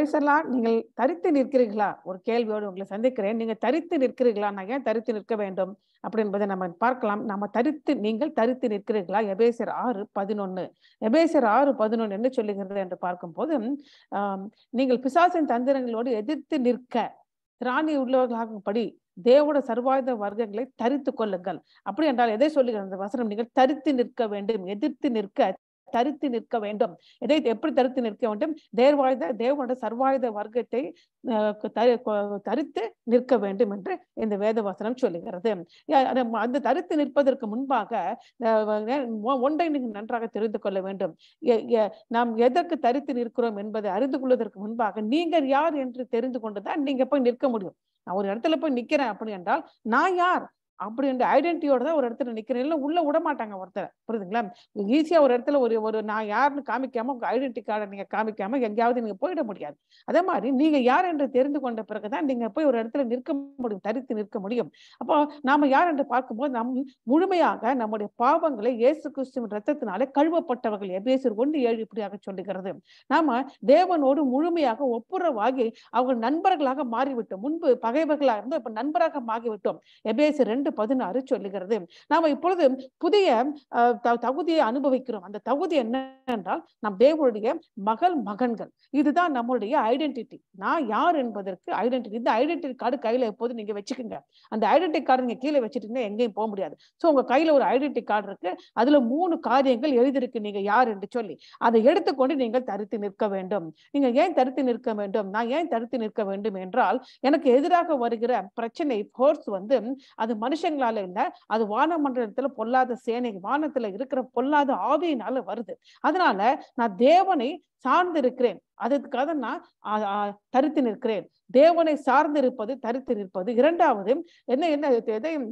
பிரைசலாம் நீங்கள் தரித்து நிற்கிறீர்களா? ஒரு கேள்வியோடு உங்களை சந்திக்கிறேன். நீங்க தரித்து நிற்கிறீர்களா? நான் ஏன் தரித்து நிற்க வேண்டும்? அப்படி என்பதை நம்ம பார்க்கலாம். நம்ம தரித்து நீங்கள் தரித்து நிற்கிறீர்களா? எபேசர் ஆறு பதினொன்னு. எபேசர் ஆறு பதினொன்னு என்ன சொல்லுகிறது என்று பார்க்கும்போது நீங்கள் பிசாசின் தந்திரங்களோடு எதிர்த்து நிற்க திராணி உள்ளவர்களாகும்படி தேவோட சர்வாயுத வர்க்கங்களை தரித்து கொள்ளுங்கள். அப்படி என்றால் எதை சொல்லுகிறது அந்த வசனம்? நீங்கள் தரித்து நிற்க வேண்டும். எதிர்த்து நிற்க தரித்து நிற்க வேண்டும். இதை எப்படி தரித்து நிற்க வேண்டும்? தேர்வாயுத தேவனோட சர்வாயுத வர்க்கத்தை அஹ், தரித்து நிற்க வேண்டும் என்று இந்த வேத வசனம் சொல்லுகிறது அந்த தரித்து நிற்பதற்கு முன்பாக ஒன்றை நீங்கள் நன்றாக தெரிந்து கொள்ள வேண்டும். எ- எ- நாம் எதற்கு தரித்து நிற்கிறோம் என்பதை அறிந்து கொள்வதற்கு முன்பாக நீங்கள் யார் என்று தெரிந்து கொண்டுதான் நீங்க போய் நிற்க முடியும். நான் ஒரு இடத்துல போய் நிக்கிறேன் அப்படி என்றால் நான் யார்? அப்படின்ற ஐடென்டிட்டியோட தான் ஒரு இடத்துல நிற்கிறேன் இல்லை உள்ள விட மாட்டாங்க ஒருத்தர். புரியுதுங்களா? ஈஸியா ஒரு இடத்துல ஒரு ஒரு நான் யாருன்னு காமிக்காம உங்கள் ஐடென்டி கார்டை நீங்க காமிக்காம எங்கேயாவது நீங்க போயிட முடியாது. அதே மாதிரி நீங்க யார் என்று தெரிந்து கொண்ட பிறகு தான் நீங்க போய் ஒரு இடத்துல நிற்க முடியும் தரித்து நிற்க முடியும். அப்போ நாம யார் என்று பார்க்கும்போது நம் முழுமையாக நம்முடைய பாவங்களை இயேசு கிறிஸ்துவின் ரத்தத்தினாலே கழுவப்பட்டவர்கள் எபேசர் ஒன்று ஏழு இப்படியாக சொல்லுகிறது. நாம தேவனோடு முழுமையாக ஒப்புரவாகி அவங்க நண்பர்களாக மாறிவிட்டோம். முன்பு பகைவர்களாக இருந்தோம் இப்போ நண்பராக மாறிவிட்டோம். எபேசர் ரெண்டு பதினாறு சொல்லுகிறது. நாம இப்பொழுது புதிய தகுதியை அனுபவிக்கிறோம். அந்த தகுதி என்ன என்றால் நம் தேவனுடைய மகள் மகன்கள். இதுதான் நம்மளுடைய ஐடென்டிட்டி நான் யார் என்பதற்கு ஐடென்டிட்டி இந்த ஐடென்டிட்டி கார்டு கையில எப்போது நீங்க வச்சுக்கோங்க. அந்த ஐடென்டிட்டி கார்டு நீங்க கீழே வச்சுட்டீங்கன்னா எங்கேயும் போக முடியாது. சோ உங்க கையில ஒரு ஐடென்டிட்டி கார்டு இருக்கு. அதுல மூணு காரியங்கள் எழுதிருக்கு நீங்க யார் என்று சொல்லி. அதை எடுத்துக்கொண்டு நீங்கள் தரித்து நிற்க வேண்டும். நீங்க ஏன் தரித்து நிற்க வேண்டும்? நான் ஏன் தரித்து நிற்க வேண்டும் என்றால் எனக்கு எதிராக வருகிற பிரச்சனை ஃபோர்ஸ் வந்து அது மனுஷ மனுஷங்களால இல்ல அது வானமண்டலத்துல பொல்லாத சேனை வானத்துல இருக்கிற பொல்லாத ஆவியினால வருது. அதனால நான் தேவனை சார்ந்து இருக்கிறேன் அதுக்காக நான் தரித்து நிற்கிறேன். தேவனை சார்ந்திருப்பது தரித்து நிற்பது. இரண்டாவது என்ன என்ன எதையும்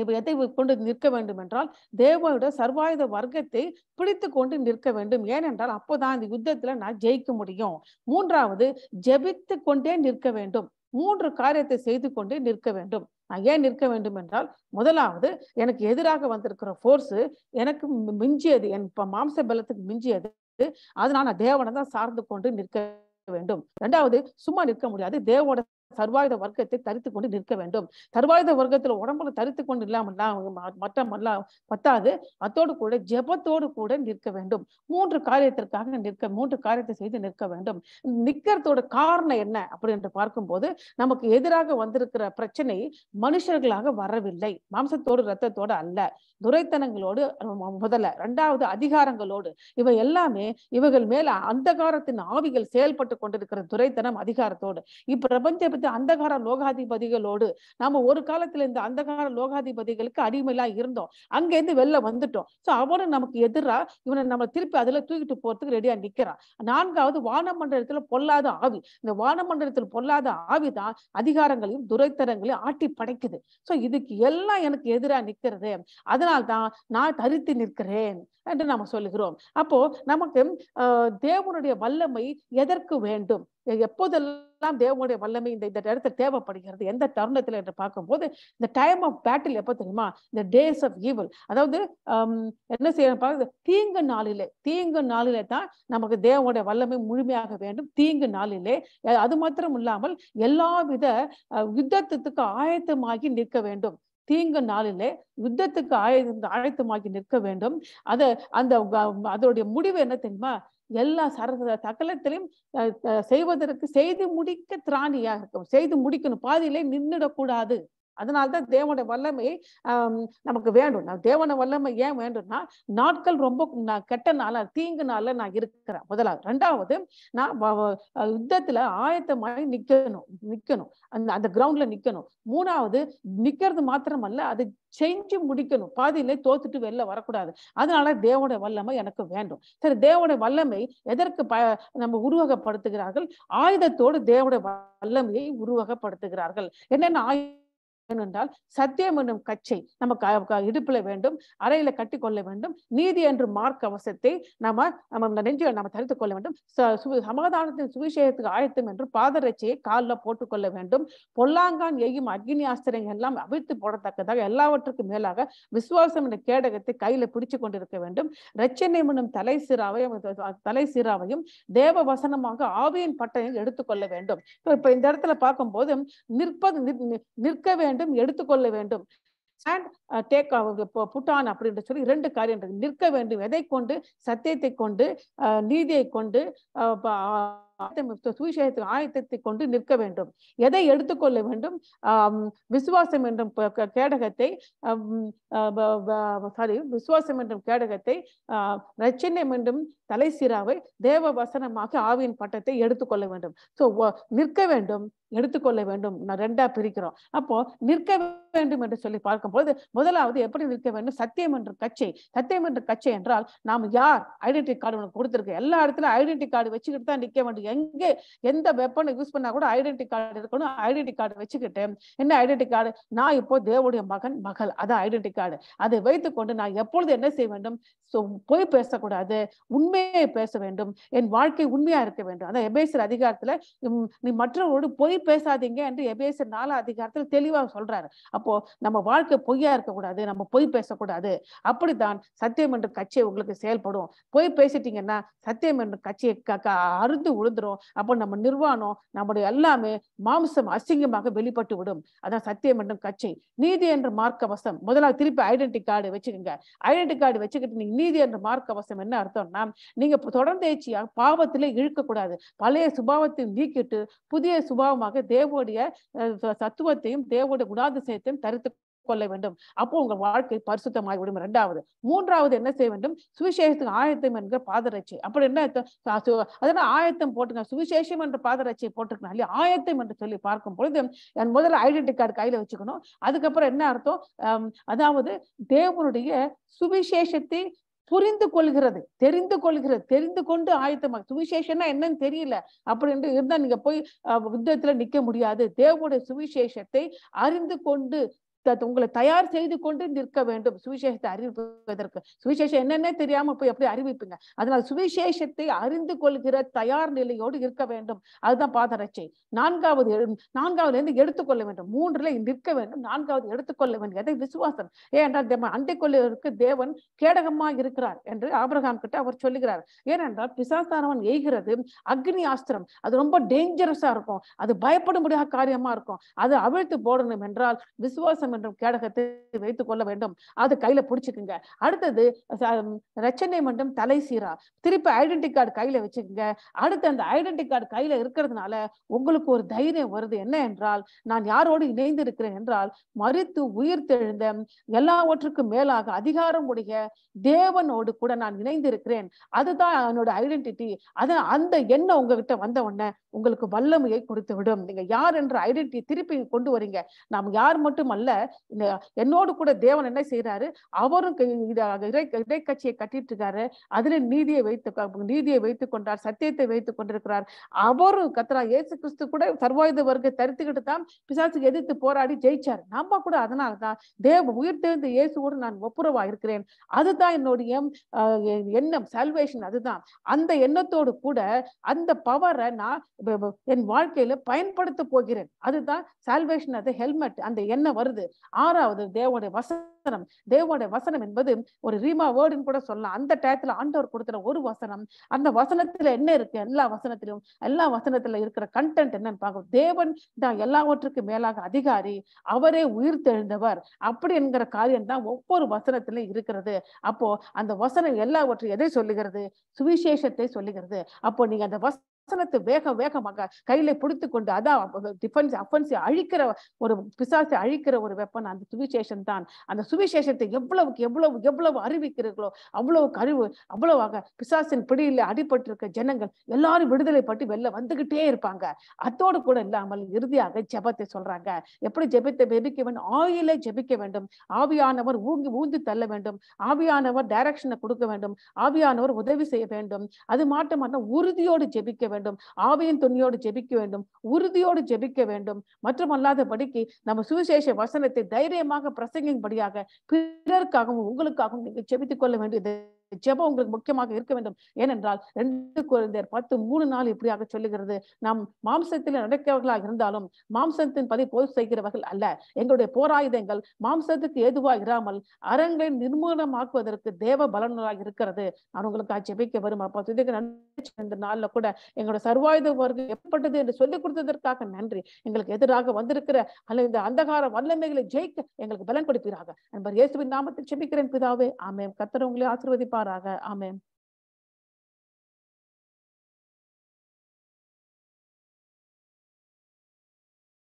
எதை கொண்டு நிற்க வேண்டும் என்றால் தேவனோட சர்வாயுத வர்க்கத்தை பிடித்து கொண்டு நிற்க வேண்டும். ஏனென்றால் அப்போதான் இந்த யுத்தத்துல நான் ஜெயிக்க முடியும். மூன்றாவது ஜெபித்து கொண்டே நிற்க வேண்டும். மூன்று காரியத்தை செய்து கொண்டே நிற்க வேண்டும். நான் ஏன் நிற்க வேண்டும் என்றால் முதலாவது எனக்கு எதிராக வந்திருக்கிற ஃபோர்ஸு எனக்கு மிஞ்சியது. என் மாம்ச பலத்துக்கு மிஞ்சியது. அதனால நான் தேவனை தான் சார்ந்து கொண்டு நிற்க வேண்டும். இரண்டாவது சும்மா நிற்க முடியாது. தேவோட சர்வாயுத வர்க்கத்தை தரித்து கொண்டு நிற்க வேண்டும். சர்வாயுத வர்க்கத்துல உடம்புல தரித்து கொண்டு இல்லாமல் மற்ற பத்தாது. அத்தோடு கூட ஜெபத்தோடு கூட நிற்க வேண்டும். மூன்று காரியத்திற்காக நிற்க மூன்று காரியத்தை செய்து நிற்க வேண்டும். நிற்கிறதோட காரணம் என்ன அப்படி என்று பார்க்கும்போது நமக்கு எதிராக வந்திருக்கிற பிரச்சனை மனுஷர்களாக வரவில்லை. மாம்சத்தோடு ரத்தத்தோடு அல்ல. துரைத்தனங்களோடு முதல்ல ரெண்டாவது அதிகாரங்களோடு. இவை எல்லாமே இவைகள் மேல அந்தகாரத்தின் ஆவிகள் செயல்பட்டு கொண்டிருக்கிற துரைத்தனம் அதிகாரத்தோடு. இப்பிரபஞ்ச அந்தகார லோகாதிபதிகளோடு நாம ஒரு காலத்துல இந்த அந்தகார லோகாதிபதிகளுக்கு அடிமையா இருந்தோம். அங்க இருந்து வெளில வந்துட்டோம். சோ அவனும் நமக்கு எதிரா இவனை நம்ம திருப்பி அதுல தூக்கிட்டு போறதுக்கு ரெடியா நிக்கிறான். நான்காவது வானமண்டலத்துல பொல்லாத ஆவி. இந்த வானமண்டலத்தில் பொல்லாத ஆவிதான் அதிகாரங்களையும் துரைத்தரங்களையும் ஆட்டி படைக்குது. சோ இதுக்கு எல்லாம் எனக்கு எதிரா நிக்கிறது. அதனால்தான் நான் தரித்து நிற்கிறேன் என்று நாம சொல்லுகிறோம். அப்போ நமக்கு ஆஹ் தேவனுடைய வல்லமை எதற்கு வேண்டும்? எப்போதெல்லாம் தேவனுடைய வல்லமை இந்த இந்த இடத்துல தேவைப்படுகிறது எந்த தருணத்துல என்று பார்க்கும்போது இந்த டைம் ஆஃப் பேட்டில் எப்போ தெரியுமா? இந்த டேஸ் ஆஃப் ஈவல் அதாவது என்ன செய்யணும் பார்க்க தீங்கு நாளிலே தீங்கு நாளிலே தான் நமக்கு தேவனுடைய வல்லமை முழுமையாக வேண்டும். தீங்கு நாளிலே அது மாத்திரம் இல்லாமல் எல்லா வித யுத்தத்துக்கு ஆயத்தமாகி நிற்க வேண்டும். தீங்கு நாளிலே யுத்தத்துக்கு ஆய ஆயத்தமாகி நிற்க வேண்டும். அத அந்த அதோடைய முடிவு என்ன தெரியுமா? எல்லா சர சகலத்திலையும் அஹ், செய்வதற்கு செய்து முடிக்க திராணியாக இருக்கும். செய்து முடிக்கணும். பாதியிலே நின்றுடக்கூடாது அதனால்தான் தேவனுடைய வல்லமை நமக்கு வேண்டும். நான் தேவன வல்லமை ஏன் வேண்டும்னா நாட்கள் ரொம்ப நான் கெட்ட நாளா தீங்கு நாள நான் இருக்கிறேன். முதலாவது. ரெண்டாவது நான் யுத்தத்துல ஆயத்தமாய் நிக்கணும் நிக்கணும். அந்த அந்த கிரவுண்ட்ல நிக்கணும். மூணாவது நிக்கிறது மாத்திரமல்ல அது செஞ்சு முடிக்கணும். பாதியிலே தோத்துட்டு வெளில வரக்கூடாது. அதனால தேவோட வல்லமை எனக்கு வேண்டும். சரி தேவோட வல்லமை எதற்கு ப நம்ம உருவகப்படுத்துகிறார்கள்? ஆயுதத்தோடு தேவோட வல்லமையை உருவகப்படுத்துகிறார்கள். என்னென்ன ஆயுத என்றால் சத்தியம் என்னும் கச்சை நமக்கு இடுப்புல வேண்டும் அறையில கட்டி கொள்ள வேண்டும் நீதி என்று மார்க் அவசத்தை நம்ம நம்ம நெஞ்சில் நம்ம தரித்துக் கொள்ள வேண்டும். சமாதானத்தின் சுவிசேஷத்துக்கு ஆயத்தம் என்று பாதரட்சையை காலில் போட்டுக்கொள்ள வேண்டும். பொல்லாங்கான் எய்யும் அக்னி ஆஸ்திரங்கள் எல்லாம் அவிழ்த்து போடத்தக்கதாக எல்லாவற்றுக்கும் மேலாக விசுவாசம் என்ற கேடகத்தை கையில பிடிச்சு கொண்டிருக்க வேண்டும். ரச்சனை என்னும் தலை சிராவையும் தலை சிராவையும் தேவ வசனமாக ஆவியின் பட்டையும் எடுத்துக்கொள்ள வேண்டும். இப்ப இந்த இடத்துல பார்க்கும்போது நிற்பது நிற்க வேண்டும் எடுத்துக்கொள்ள வேண்டும். அண்ட் டேக் புட்டான் அப்படின்ற சொல்லி இரண்டு காரியம் நிற்க வேண்டும். எதை கொண்டு? சத்தியத்தை கொண்டு uh, நீதியை கொண்டு uh, ஆயத்தம் ஆயத்தத்தை கொண்டு நிற்க வேண்டும். எதை எடுத்துக்கொள்ள வேண்டும்? விசுவாசம் என்றும் கேடகத்தை சாரி விசுவாசம் என்றும் கேடகத்தை ரச்சனை என்றும் தலைசீராவை தேவ வசனமாக ஆவியின் பட்டத்தை எடுத்துக்கொள்ள வேண்டும். ஸோ நிற்க வேண்டும் எடுத்துக்கொள்ள வேண்டும். நான் ரெண்டா பிரிக்கிறோம். அப்போ நிற்க வேண்டும் என்று சொல்லி பார்க்கும்போது முதலாவது எப்படி நிற்க வேண்டும்? சத்தியம் என்ற கச்சை. சத்தியம் என்ற கச்சை என்றால் நாம் யார்? ஐடென்டி கார்டு உனக்கு கொடுத்துருக்கு. எல்லா இடத்துல ஐடென்டி கார்டு வச்சுக்கிட்டு தான் நிற்க வேண்டும் எங்கே எந்த வெப்பனை யூஸ் பண்ணா கூட ஐடென்டி கார்டு இருக்கணும். ஐடென்டி கார்டு வச்சுக்கிட்டு என்ன ஐடென்டி கார்டு நான் இப்போ தேவனுடைய மகன் மகள். அதான் ஐடென்டி கார்டு அதை வைத்துக்கொண்டு நான் எப்பொழுது என்ன செய்ய வேண்டும்? போய் பொய் பேசக்கூடாது. உண்மையை பேச வேண்டும். என் வாழ்க்கை உண்மையா இருக்க வேண்டும். அந்த எபேசர் அதிகாரத்துல நீ மற்றவர்களோடு பொய் பேசாதீங்க என்று எபேசர் நாலா அதிகாரத்துல தெளிவா சொல்றாரு. அப்போ நம்ம வாழ்க்கை பொய்யா இருக்கக்கூடாது. நம்ம பொய் பேசக்கூடாது. அப்படித்தான் சத்தியம் என்ற கட்சி உங்களுக்கு செயல்படும். பொய் பேசிட்டீங்கன்னா சத்தியம் என்ற கட்சியை க- க- அறுந்து விழுந்துரும் அப்போ நம்ம நிர்வாணம் நம்முடைய எல்லாமே மாம்சம் அசிங்கமாக வெளிப்பட்டு விடும். அதான் சத்தியம் என்றும் கட்சி நீதி என்ற மார்க்க வசம் முதலாவது திருப்பி ஐடென்டி கார்டு வச்சுக்கோங்க. ஐடென்டி கார்டு வச்சுக்கிட்டு நீங்க நீதி என்ற மார்க்க வசம் என்ன அர்த்தம்னா நீங்க இப்ப தொடர்ந்தேச்சியா பாவத்திலே இழுக்கக்கூடாது. பழைய சுபாவத்தை நீக்கிட்டு புதிய சுபாவமாக தேவோடைய சத்துவத்தையும் தேவனுடைய குணாதிசயத்தையும் தரித்து கொள்ள வேண்டும். அப்போ உங்க வாழ்க்கை பரிசுத்தமாகி விடும். இரண்டாவது மூன்றாவது என்ன செய்ய வேண்டும்? சுவிசேஷத்துக்கு ஆயத்தம் என்கிற பாதரட்சி. அப்படி என்ன அதனால ஆயத்தம் போட்டுங்க சுவிசேஷம் என்ற பாதரட்சியை போட்டுக்கணும் இல்லையா? ஆயத்தம் என்று சொல்லி பார்க்கும் பொழுது என் முதல்ல ஐடென்டி கார்டு கையில வச்சுக்கணும். அதுக்கப்புறம் என்ன அர்த்தம்? அதாவது தேவனுடைய சுவிசேஷத்தை புரிந்து கொள்கிறது தெரிந்து கொள்கிறது தெரிந்து கொண்டு ஆயத்தமாக சுவிசேஷம்னா என்னன்னு தெரியல. அப்படின்ட்டு இருந்தா நீங்க போய் யுத்தத்துல நிக்க முடியாது. தேவனுடைய சுவிசேஷத்தை அறிந்து கொண்டு உங்களை தயார் செய்து கொண்டு நிற்க வேண்டும். சுவிசேஷத்தை அறிவிப்பதற்கு. சுவிசேஷம் என்னென்ன தெரியாம போய் எப்படி அறிவிப்பீங்க. அதனால் சுவிசேஷத்தை அறிந்து கொள்கிற தயார் நிலையோடு இருக்க வேண்டும். அதுதான் பாதரட்சை. நான்காவது நான்காவதுல இருந்து எடுத்துக்கொள்ள வேண்டும். மூன்றுல நிற்க வேண்டும். நான்காவது எடுத்துக்கொள்ள வேண்டும். எதை? விசுவாசம். ஏனென்றால் அண்டை கொள்ளுவதற்கு தேவன் கேடகமா இருக்கிறார் என்று ஆபிரகாம் கிட்ட அவர் சொல்லுகிறார். ஏனென்றால் பிசாசானவன் எய்கிறது அக்னி ஆஸ்திரம் அது ரொம்ப டேஞ்சரஸா இருக்கும். அது பயப்படும் முடியாத காரியமா இருக்கும். அது அவிழ்த்து போடணும் என்றால் விசுவாசம் என்றும் கேடகத்தை வைத்துக் கொள்ள வேண்டும். அது கையில பிடிச்சுக்குங்க. அடுத்தது ரச்சனை மன்றம் தலை சீரா திருப்பி ஐடென்டி கார்டு கையில வச்சுக்கோங்க. அடுத்து அந்த ஐடென்டி கார்டு கையில இருக்கிறதுனால உங்களுக்கு ஒரு தைரியம் வருது. என்ன என்றால் நான் யாரோடு இணைந்து இருக்கிறேன் என்றால் மறித்து உயிர் தெழுந்த எல்லாவற்றுக்கும் மேலாக அதிகாரம் உடைய தேவனோடு கூட நான் இணைந்து இருக்கிறேன். அதுதான் என்னோட ஐடென்டிட்டி அது அந்த எண்ணம் உங்ககிட்ட வந்த உடனே உங்களுக்கு வல்லமையை கொடுத்து விடும் நீங்க யார் என்ற ஐடென்டிட்டி திருப்பி கொண்டு வரீங்க. நாம் யார் மட்டும் அல்ல இந்த என்னோடு கூட தேவன் என்ன செய்யறாரு அவரும் இடைக்கட்சியை கட்டிட்டு இருக்காரு அதுல நீதியை வைத்து நீதியை வைத்துக் கொண்டார் சத்தியத்தை வைத்துக் கொண்டிருக்கிறார். அவரும் கத்ரா இயேசு கிறிஸ்து கூட சர்வாயுத வர்க்க தரித்துக்கிட்டு தான் பிசாசுக்கு எதிர்த்து போராடி ஜெயிச்சார். நம்ம கூட அதனால தான் தேவ உயிர் தெரிந்த இயேசுவோடு நான் ஒப்புரவா இருக்கிறேன். அதுதான் என்னுடைய எண்ணம் சால்வேஷன் அதுதான். அந்த எண்ணத்தோடு கூட அந்த பவரை நான் என் வாழ்க்கையில பயன்படுத்த போகிறேன். அதுதான் சால்வேஷன் அது ஹெல்மெட் அந்த எண்ணம் வருது. ஆறாவது தேவனுடைய வசனம். தேவனுடைய வசனம் என்பது ஒரு ரீமா வேர்டுன்னு கூட சொல்லலாம். அந்த டயத்துல ஆண்டவர் கொடுத்துற ஒரு வசனம். அந்த வசனத்துல என்ன இருக்கு? எல்லா வசனத்திலும் எல்லா வசனத்துல இருக்கிற கண்டென்ட் என்னன்னு பார்க்கணும். தேவன் தான் எல்லாவற்றுக்கும் மேலாக அதிகாரி. அவரே உயிர் தெழுந்தவர். அப்படி என்கிற காரியம் தான் ஒவ்வொரு வசனத்திலும் இருக்கிறது. அப்போ அந்த வசனம் எல்லாவற்றையும் எதை சொல்லுகிறது? சுவிசேஷத்தை சொல்லுகிறது. அப்போ நீங்க அந்த வசனத்தை வேக வேகமாக கையில பிடித்து கொண்டு அதான் டிஃபென்ஸ் அஃபென்ஸ் அழிக்கிற ஒரு பிசாசை அழிக்கிற ஒரு வெப்பன் அந்த சுவிசேஷம் தான். அந்த சுவிசேஷத்தை எவ்வளவுக்கு எவ்வளவு எவ்வளவு அறிவிக்கிறீர்களோ அவ்வளவு அறிவு அவ்வளவாக பிசாசின் பிடியில அடிபட்டிருக்க ஜனங்கள் எல்லாரும் விடுதலை பட்டு வெளில வந்துகிட்டே இருப்பாங்க. அத்தோடு கூட இல்லாமல் இறுதியாக ஜபத்தை சொல்றாங்க. எப்படி ஜெபித்த ஜெபிக்க வேண்டும் ஆயில ஜெபிக்க வேண்டும். ஆவியானவர் ஊங்கி ஊந்து தள்ள வேண்டும். ஆவியானவர் டைரக்ஷனை கொடுக்க வேண்டும். ஆவியானவர் உதவி செய்ய வேண்டும். அது மட்டுமல்ல உறுதியோடு ஜெபிக்க வேண்டும். வேண்டும். ஆவியின் துணியோடு ஜெபிக்க வேண்டும். உறுதியோடு ஜெபிக்க வேண்டும். மற்றும் அல்லாதபடிக்கு நம்ம சுவிசேஷ வசனத்தை தைரியமாக பிரசங்கின்படியாக பிறருக்காகவும் உங்களுக்காகவும் நீங்கள் ஜெபித்துக் கொள்ள வேண்டியது ஜெபம் உங்களுக்கு முக்கியமாக இருக்க வேண்டும். ஏனென்றால் ரெண்டு குழந்தையர் பத்து மூணு நாள் இப்படியாக சொல்லுகிறது. நாம் மாம்சத்தில் நடக்கிறவர்களாக இருந்தாலும் மாம்சத்தின் பதி போர் செய்கிறவர்கள் அல்ல. எங்களுடைய போராயுதங்கள் மாம்சத்துக்கு ஏதுவாக இராமல் அறங்களை நிர்மூலமாக்குவதற்கு தேவ பலனுளாக இருக்கிறது. நான் உங்களுக்கு ஜெபிக்க வரும். அப்போ இந்த நாள்ல கூட எங்களோட சர்வாயுத வர்க்கம் எப்பட்டது என்று சொல்லிக் கொடுத்ததற்காக நன்றி. எங்களுக்கு எதிராக வந்திருக்கிற அல்ல இந்த அந்தகார வல்லமைகளை ஜெயிக்க எங்களுக்கு பலன் கொடுப்பீராக. நண்பர் இயேசுவின் நாமத்தில் செபிக்கிறேன் பிதாவே. ஆமே கர்த்தர் உங்களை ஆசிர்வதிப்பார் ஆசீர்வதிப்பாராக ஆமென்.